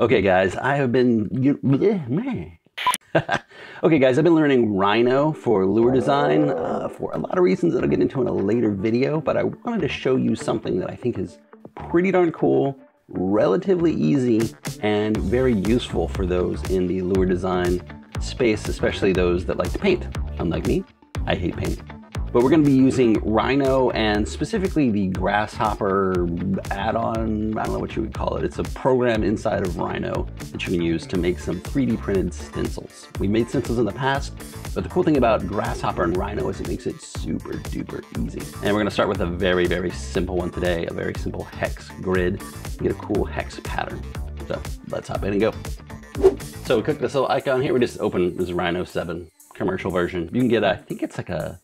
Okay guys, I have been, okay guys, I've been learning Rhino for lure design uh, for a lot of reasons that I'll get into in a later video, but I wanted to show you something that I think is pretty darn cool, relatively easy, and very useful for those in the lure design space, especially those that like to paint. Unlike me, I hate paint. But we're gonna be using Rhino and specifically the Grasshopper add-on, I don't know what you would call it. It's a program inside of Rhino that you can use to make some 3D printed stencils. We made stencils in the past, but the cool thing about Grasshopper and Rhino is it makes it super duper easy. And we're gonna start with a very, very simple one today, a very simple hex grid. Get a cool hex pattern. So let's hop in and go. So we click this little icon here. We just open this Rhino 7 commercial version. You can get, a, I think it's like a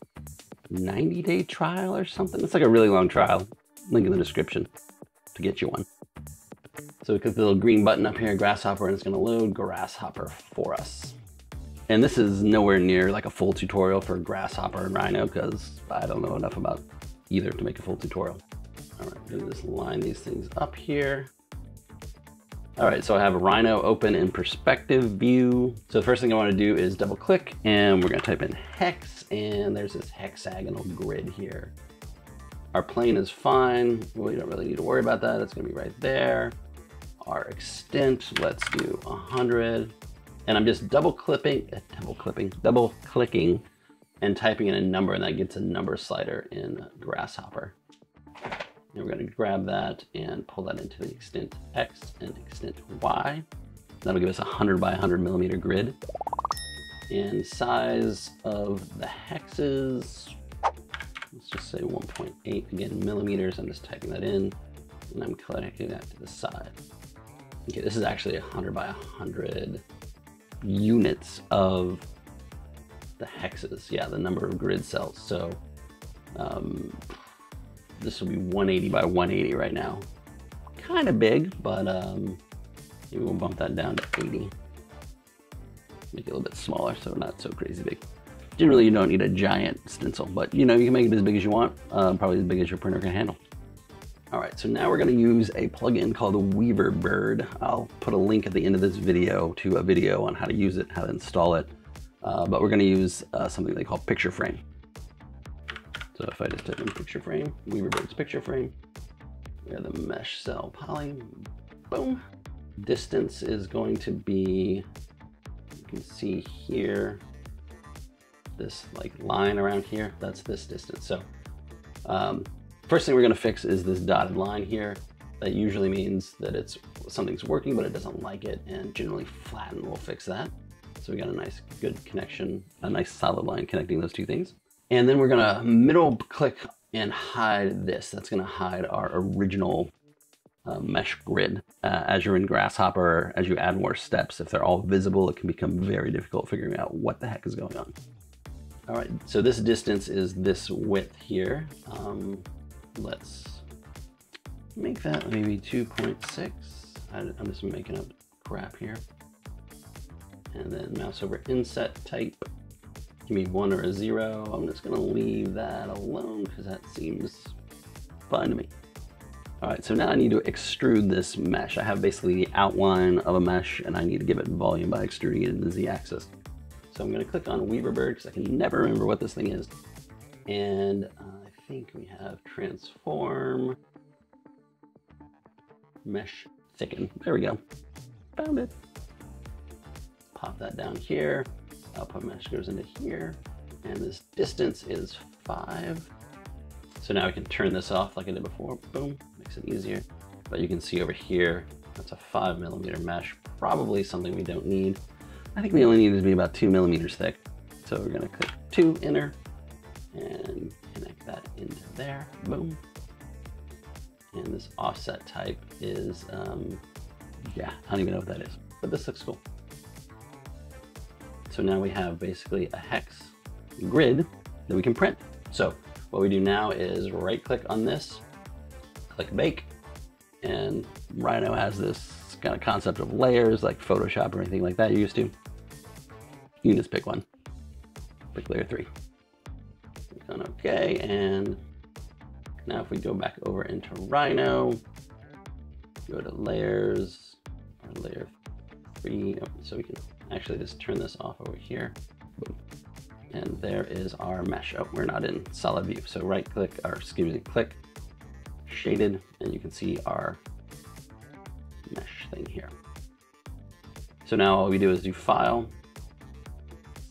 90 day trial or something. It's like a really long trial. Link in the description to get you one. So we click the little green button up here, Grasshopper, and it's gonna load Grasshopper for us. And this is nowhere near like a full tutorial for Grasshopper and Rhino because I don't know enough about either to make a full tutorial. All right, I'm gonna just line these things up here. All right, so I have Rhino open in perspective view. So the first thing I wanna do is double click and we're gonna type in hex and there's this hexagonal grid here. Our plane is fine. We don't really need to worry about that. It's gonna be right there. Our extent, let's do 100. And I'm just double clipping, uh, double clipping, double clicking and typing in a number and that gets a number slider in Grasshopper. And we're gonna grab that and pull that into the extent X and extent Y. That'll give us a 100 by 100 millimeter grid. And size of the hexes, let's just say 1.8, again, millimeters. I'm just typing that in and I'm clicking that to the side. Okay, this is actually 100 by 100 units of the hexes. Yeah, the number of grid cells. So um, this will be 180 by 180 right now. Kind of big, but um, maybe we'll bump that down to 80. Make it a little bit smaller so not so crazy big. Generally, you don't need a giant stencil, but you know, you can make it as big as you want, uh, probably as big as your printer can handle. All right, so now we're gonna use a plugin called Weaverbird. I'll put a link at the end of this video to a video on how to use it, how to install it. Uh, but we're gonna use uh, something they call Picture Frame. So if I just type in picture frame, Weaverbird's picture frame, we have the mesh cell poly, boom. Distance is going to be, you can see here, this like line around here, that's this distance. So um, first thing we're gonna fix is this dotted line here. That usually means that it's something's working, but it doesn't like it, and generally flatten will fix that. So we got a nice good connection, a nice solid line connecting those two things. And then we're gonna middle click and hide this. That's gonna hide our original uh, mesh grid. Uh, as you're in Grasshopper, as you add more steps, if they're all visible, it can become very difficult figuring out what the heck is going on. All right, so this distance is this width here. Um, let's make that maybe 2.6. I'm just making up crap here. And then mouse over inset type give me one or a zero. I'm just gonna leave that alone because that seems fine to me. All right, so now I need to extrude this mesh. I have basically the outline of a mesh and I need to give it volume by extruding it in the z-axis. So I'm gonna click on Weaverbird because I can never remember what this thing is. And I think we have transform, mesh thicken. There we go, found it. Pop that down here output mesh goes into here, and this distance is five. So now we can turn this off like I did before, boom, makes it easier. But you can see over here, that's a five millimeter mesh, probably something we don't need. I think we only need it to be about two millimeters thick. So we're gonna click two enter and connect that into there, boom. And this offset type is, um, yeah, I don't even know what that is, but this looks cool. So now we have basically a hex grid that we can print. So what we do now is right click on this, click bake, and Rhino has this kind of concept of layers like Photoshop or anything like that you're used to. You can just pick one. Pick layer three. Click on OK, and now if we go back over into Rhino, go to layers, so we can actually just turn this off over here. And there is our mesh. Oh, we're not in solid view. So right click, or excuse me, click shaded, and you can see our mesh thing here. So now all we do is do file,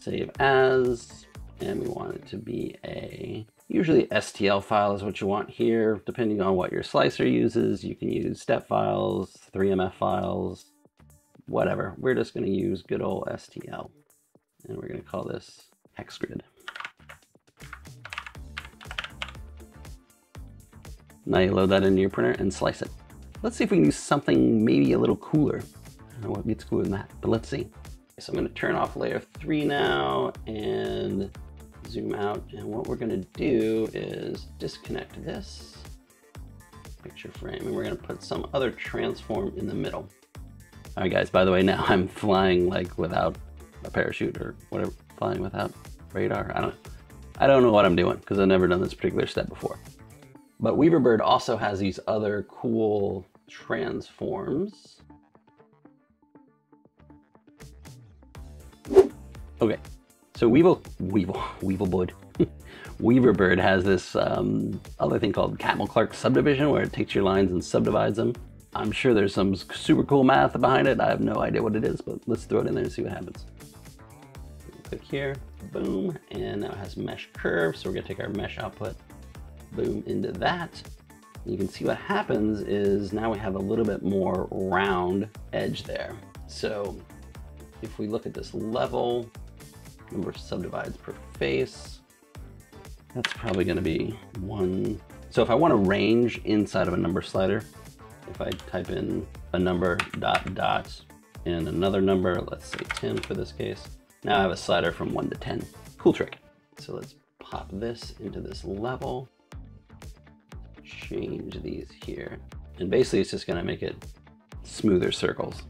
save as, and we want it to be a, usually STL file is what you want here. Depending on what your slicer uses, you can use step files, 3MF files, whatever. We're just gonna use good old STL. And we're gonna call this hex grid. Now you load that into your printer and slice it. Let's see if we can do something maybe a little cooler I don't know what gets cooler than that, but let's see. So I'm gonna turn off layer three now and zoom out. And what we're gonna do is disconnect this picture frame and we're gonna put some other transform in the middle. All right guys, by the way, now I'm flying like without a parachute or whatever, flying without radar. I don't, I don't know what I'm doing because I've never done this particular step before. But Weaverbird also has these other cool transforms Okay, so Weevil, Weevil, Weevilbird, Weaverbird has this um, other thing called Catmull-Clark subdivision where it takes your lines and subdivides them. I'm sure there's some super cool math behind it. I have no idea what it is, but let's throw it in there and see what happens. Click here, boom, and now it has mesh curve. So we're gonna take our mesh output, boom, into that. You can see what happens is now we have a little bit more round edge there. So if we look at this level, number of subdivides per face. That's probably gonna be one. So if I want to range inside of a number slider, if I type in a number dot dot and another number, let's say 10 for this case, now I have a slider from one to 10. Cool trick. So let's pop this into this level, change these here. And basically it's just gonna make it smoother circles.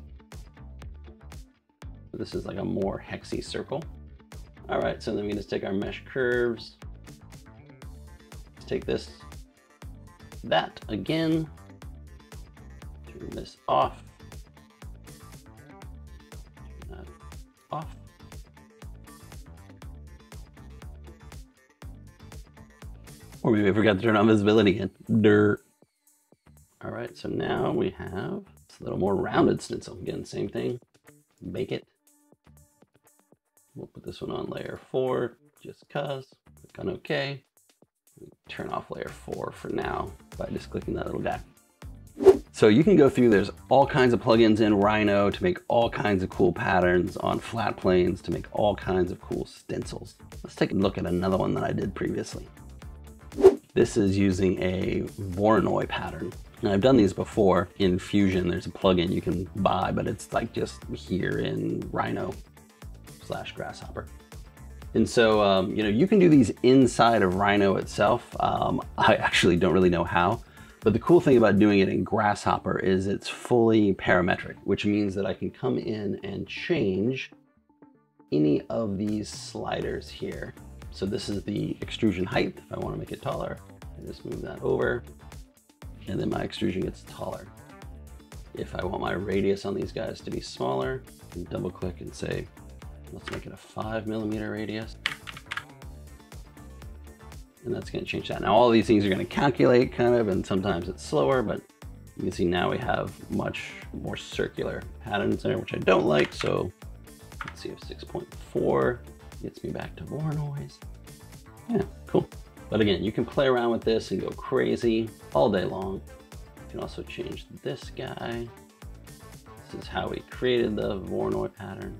This is like a more hexy circle. All right, so then we just take our mesh curves. Let's take this, that again, turn this off, turn off. Or maybe I forgot to turn on visibility again. Dirt. All right, so now we have a little more rounded stencil. Again, same thing. Bake it. We'll put this one on layer four, just cause. Click on OK. Turn off layer four for now by just clicking that little guy. So you can go through, there's all kinds of plugins in Rhino to make all kinds of cool patterns on flat planes to make all kinds of cool stencils. Let's take a look at another one that I did previously. This is using a Voronoi pattern. Now I've done these before in Fusion. There's a plugin you can buy, but it's like just here in Rhino slash grasshopper. And so, um, you know, you can do these inside of Rhino itself. Um, I actually don't really know how, but the cool thing about doing it in Grasshopper is it's fully parametric, which means that I can come in and change any of these sliders here. So this is the extrusion height. If I want to make it taller, I just move that over and then my extrusion gets taller. If I want my radius on these guys to be smaller, I can double click and say Let's make it a five millimeter radius. And that's gonna change that. Now all these things are gonna calculate kind of, and sometimes it's slower, but you can see now we have much more circular patterns there, which I don't like. So let's see if 6.4 gets me back to Voronoi. Yeah, cool. But again, you can play around with this and go crazy all day long. You can also change this guy. This is how we created the Voronoi pattern.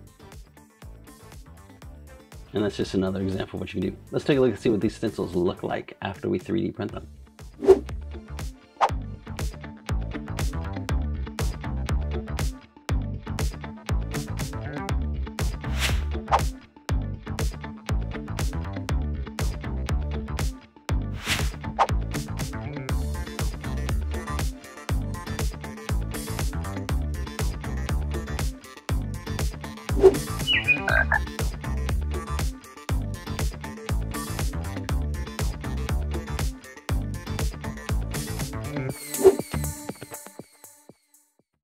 And that's just another example of what you can do. Let's take a look and see what these stencils look like after we 3D print them.